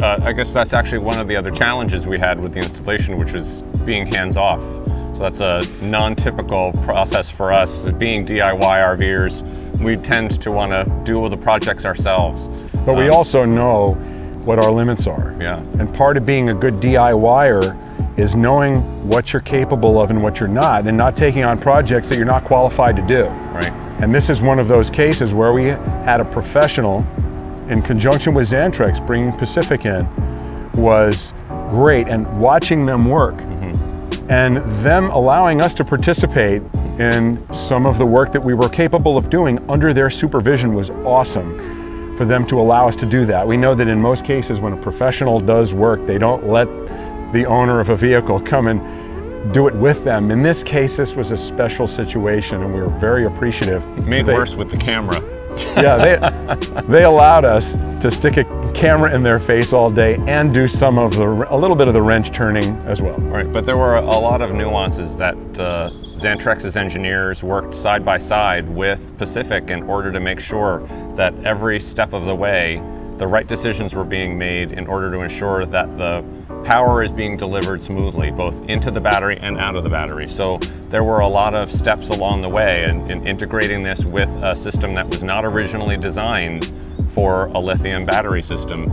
I guess that's actually one of the other challenges we had with the installation, which is being hands-off. So that's a non-typical process for us. Being DIY RVers, we tend to want to do all the projects ourselves. But we Um, also know what our limits are. Yeah. And part of being a good DIYer is knowing what you're capable of and what you're not, and not taking on projects that you're not qualified to do. Right. And this is one of those cases where we had a professional in conjunction with Xantrex bringing Pacific in was great and watching them work mm-hmm. and them allowing us to participate in some of the work that we were capable of doing under their supervision was awesome for them to allow us to do that. We know that in most cases when a professional does work, they don't let the owner of a vehicle come and do it with them. In this case, this was a special situation and we were very appreciative. Made They- worse with the camera. yeah, they, they allowed us to stick a camera in their face all day and do some of the, a little bit of the wrench turning as well. Right, but there were a lot of nuances that uh, Xantrex's engineers worked side by side with Pacific in order to make sure that every step of the way, the right decisions were being made in order to ensure that the power is being delivered smoothly, both into the battery and out of the battery. So there were a lot of steps along the way in, in integrating this with a system that was not originally designed for a lithium battery system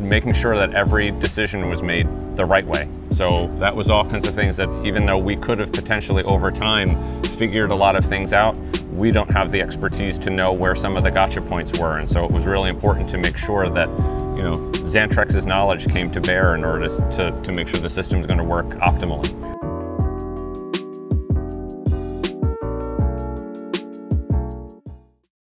making sure that every decision was made the right way. So that was all kinds of things that even though we could have potentially over time figured a lot of things out, we don't have the expertise to know where some of the gotcha points were. And so it was really important to make sure that, you know, Xantrex's knowledge came to bear in order to, to, to make sure the system is going to work optimally.